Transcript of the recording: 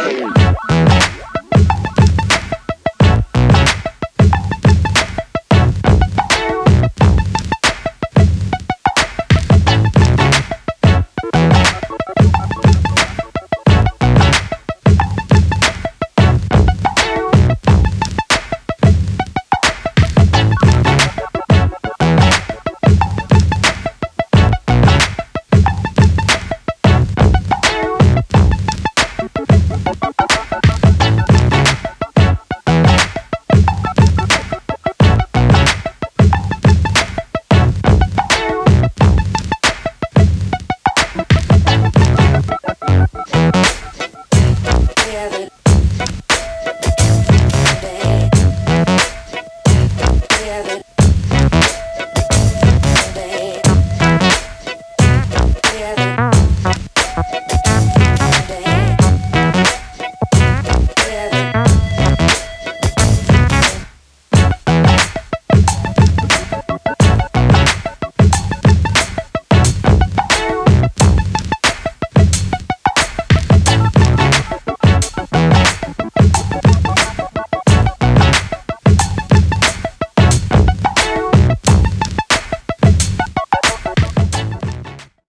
Oh!